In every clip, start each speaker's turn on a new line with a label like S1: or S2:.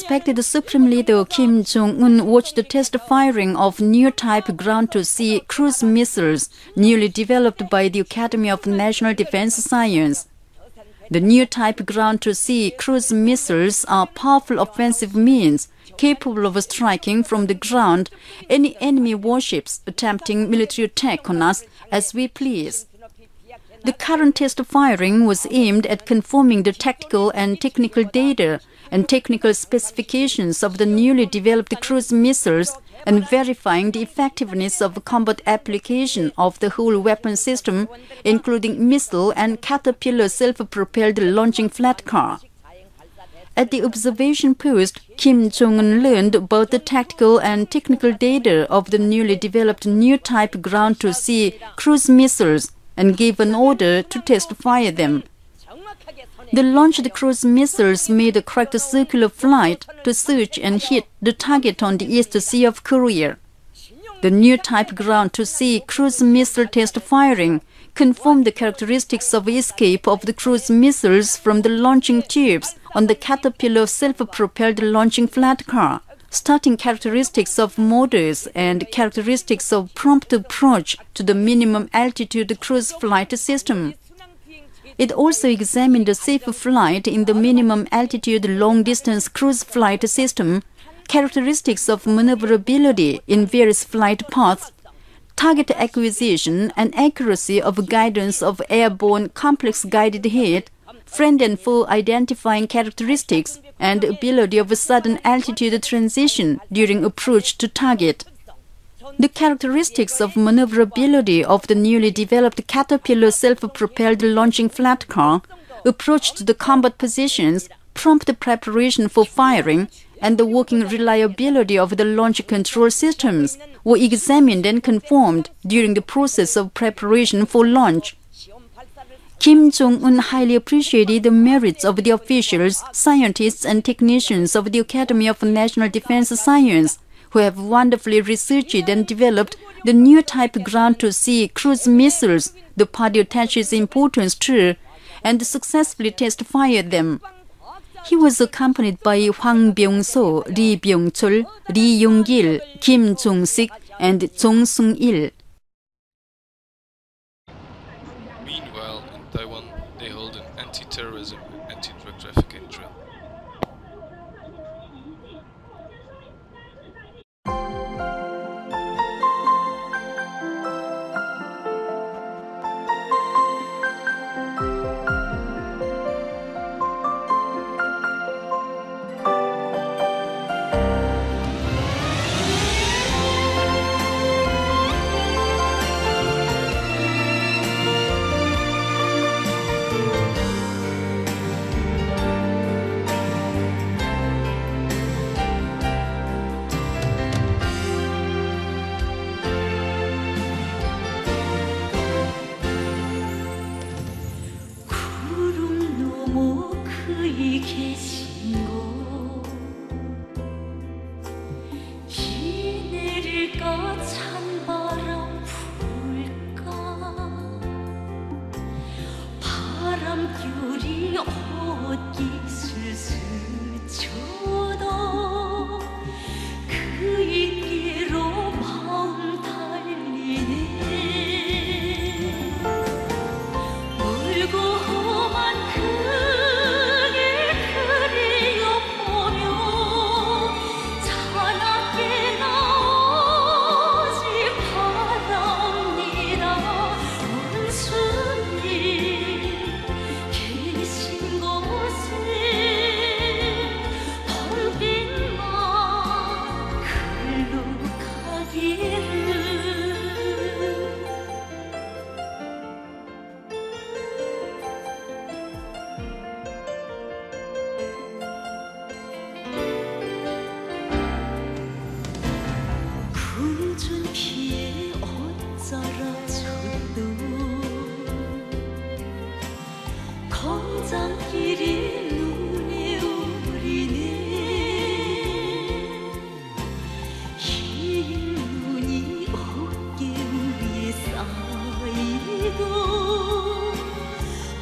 S1: Respected Supreme Leader Kim Jong un watched the test firing of new type ground to sea cruise missiles newly developed by the Academy of National Defense Science. The new type ground to sea cruise missiles are powerful offensive means capable of striking from the ground any enemy warships attempting military attack on us as we please. The current test firing was aimed at confirming the tactical and technical data and technical specifications of the newly developed cruise missiles and verifying the effectiveness of combat application of the whole weapon system, including missile and caterpillar self-propelled launching flat car. At the observation post, Kim Jong-un learned about the tactical and technical data of the newly developed new type ground-to-sea cruise missiles and gave an order to test fire them. The launched cruise missiles made a correct circular flight to search and hit the target on the East Sea of Korea. The new type ground-to-sea cruise missile test firing confirmed the characteristics of escape of the cruise missiles from the launching tubes on the Caterpillar self-propelled launching flat car starting characteristics of motors and characteristics of prompt approach to the minimum altitude cruise flight system. It also examined the safe flight in the minimum altitude long distance cruise flight system, characteristics of maneuverability in various flight paths, target acquisition and accuracy of guidance of airborne complex guided hit, friend and foe identifying characteristics, and ability of a sudden altitude transition during approach to target. The characteristics of maneuverability of the newly developed Caterpillar self-propelled launching flat car, approach to the combat positions, prompt preparation for firing, and the working reliability of the launch control systems were examined and confirmed during the process of preparation for launch. Kim Jong-un highly appreciated the merits of the officials, scientists, and technicians of the Academy of National Defense Science, who have wonderfully researched and developed the new type ground-to-sea cruise missiles the party attaches importance to, and successfully test fired them. He was accompanied by Hwang Byung-so, Lee Byung-chul, Lee Yong-gil, Kim Jong-sik, and Jong Sung-il.
S2: Meanwhile, in Taiwan, they hold an anti-terrorism and anti-drug trafficking drill.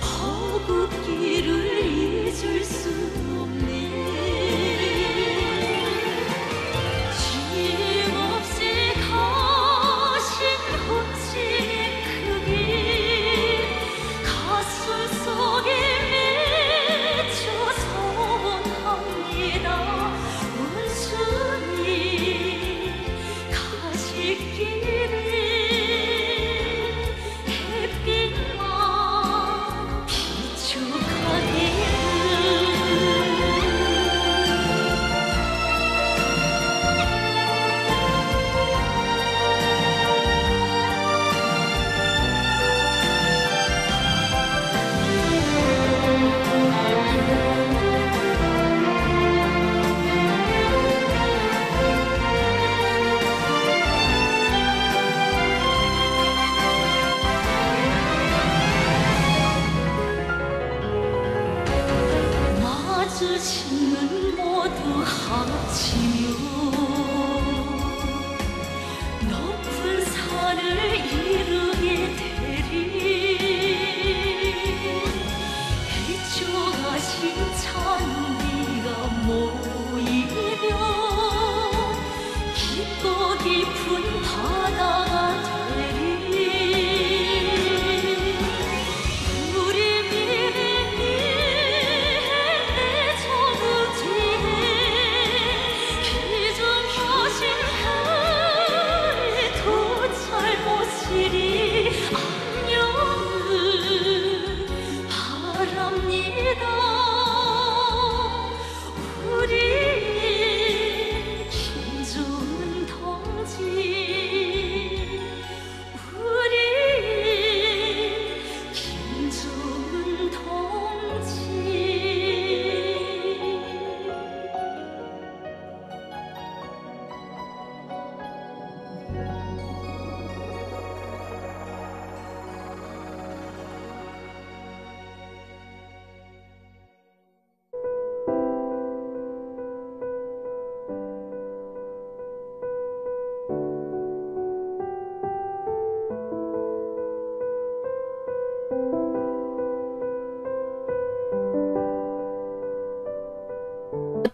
S2: 버금길을 잊을 수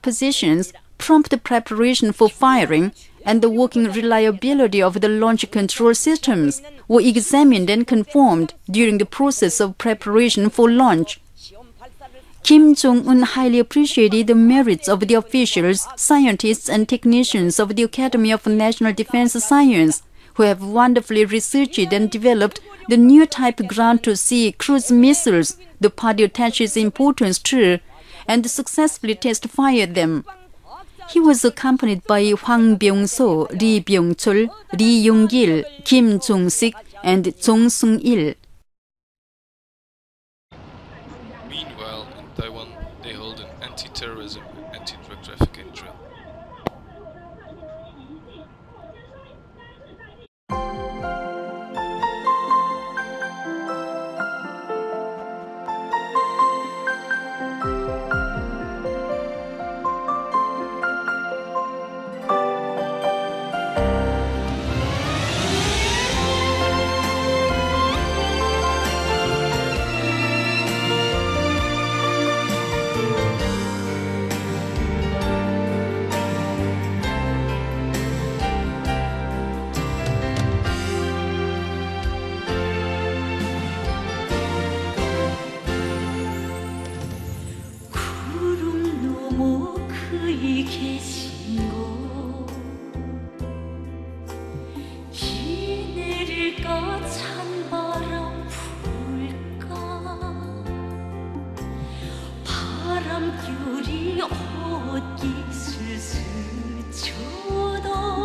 S1: positions, prompt preparation for firing, and the working reliability of the launch control systems were examined and confirmed during the process of preparation for launch. Kim Jong un highly appreciated the merits of the officials, scientists, and technicians of the Academy of National Defense Science, who have wonderfully researched and developed the new type ground to sea cruise missiles the party attaches importance to and successfully test fired them. He was accompanied by Hwang Byung-so, Lee Byung-chul, Lee Yong-gil, Kim Jong-sik, and Jong Sung-il.
S2: 바람결이 어디를 스쳐도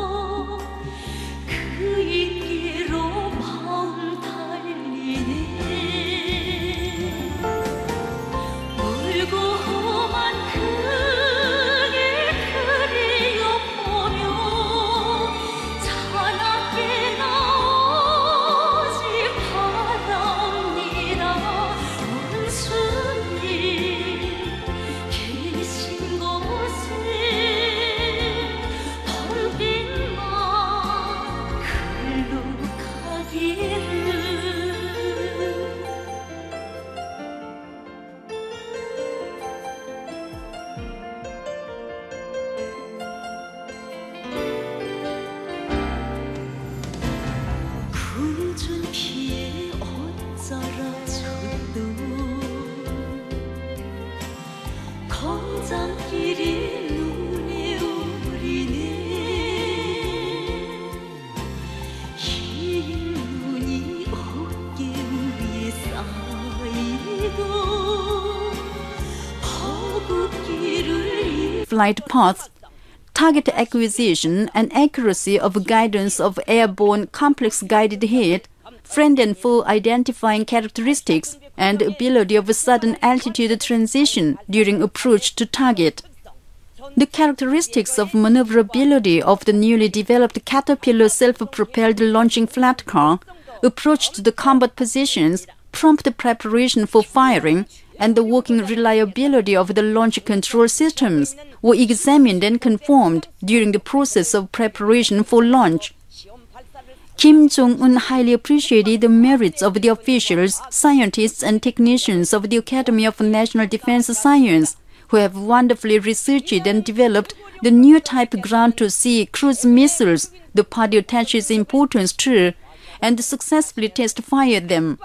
S1: Flight paths, target acquisition, and accuracy of guidance of airborne complex guided hit, friend and foe identifying characteristics, and ability of a sudden altitude transition during approach to target. The characteristics of maneuverability of the newly developed Caterpillar self-propelled launching flat car, approach to the combat positions, prompt preparation for firing, and the working reliability of the launch control systems were examined and confirmed during the process of preparation for launch. Kim Jong un highly appreciated the merits of the officials, scientists, and technicians of the Academy of National Defense Science, who have wonderfully researched and developed the new type ground to sea cruise missiles the party attaches importance to, and successfully test fired them.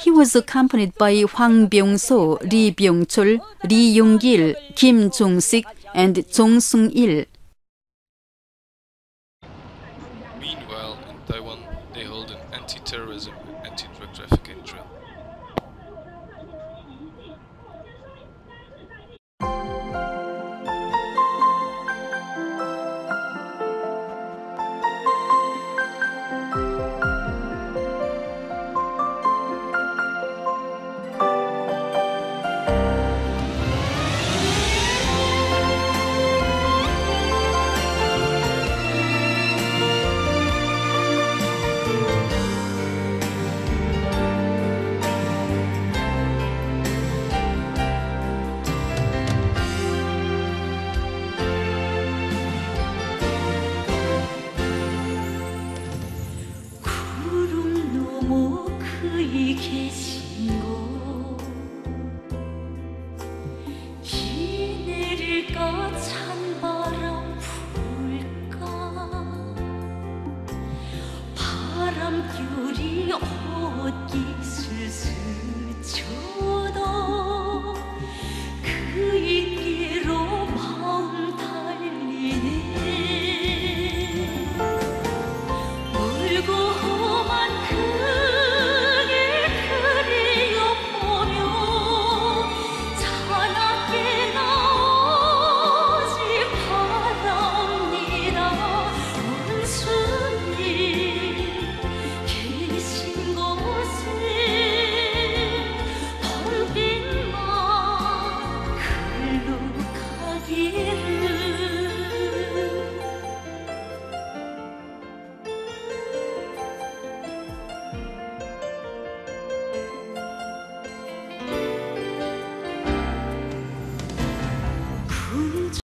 S1: He was accompanied by Hwang Byung-so, Lee Byung-chul, Lee Yong-gil, Kim Jong-sik, and Jong Sung-il.